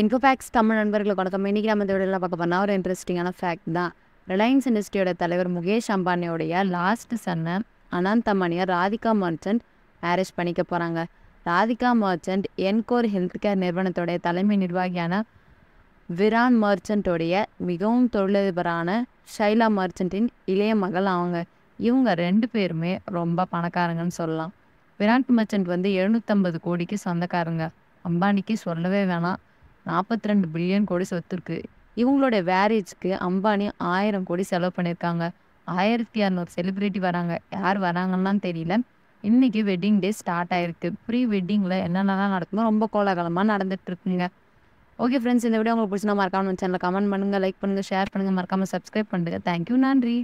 இன்ஃபோஃபேக்ஸ் தமிழ் நண்பர்களுக்கு வணக்கம். இன்றைக்கி நம்ம இந்த வீடியோவில் பார்க்க போனால் ஒரு இன்ட்ரெஸ்டிங்கான ஃபேக்ட் தான். ரிலையன்ஸ் இண்டஸ்ட்ரியோட தலைவர் முகேஷ் அம்பானியோடைய லாஸ்ட் சன்னை அனந்த் அம்பானியை ராதிகா மர்ச்சன்ட் மேரேஜ் பண்ணிக்க போகிறாங்க Radhika Merchant Encore health care நிறுவனத்தோடைய தலைமை நிர்வாகியான விரான் மர்ச்சன்ட்டோடைய மிகவும் தொழிலதிபரான ஷைலா மர்ச்சன்ட்டின் இளைய மகள் அவங்க. இவங்க ரெண்டு பேருமே ரொம்ப பணக்காரங்கன்னு சொல்லலாம். விராட் மர்ச்சன்ட் வந்து எழுநூற்றம்பது கோடிக்கு சொந்தக்காரங்க. அம்பானிக்கு சொல்லவே வேணாம். நாற்பத்தி ரெண்டு பில்லியன் கோடி சொத்து இருக்கு இவங்களோட மேரேஜ்க்கு அம்பானி ஆயிரம் கோடி செலவு பண்ணியிருக்காங்க. ஆயிரத்தி இரநூறு செலிப்ரிட்டி வராங்க. யார் வராங்கன்னு தெரியல. இன்னைக்கு வெட்டிங் டே ஸ்டார்ட் ஆயிருக்கு. ப்ரீ வெட்டிங்கில் என்னென்னலாம் நடக்குமோ ரொம்ப கோலாகலமாக நடந்துட்டு இருக்குங்க ஓகே ஃப்ரெண்ட்ஸ் இந்த வீடியோ உங்களுக்கு பிடிச்சினா மறக்காம சேனலில் கமெண்ட் பண்ணுங்கள் லைக் பண்ணுங்கள் ஷேர் பண்ணுங்கள் மறக்காமல் சப்ஸ்கிரைப் பண்ணுங்கள் தேங்க்யூ நன்றி.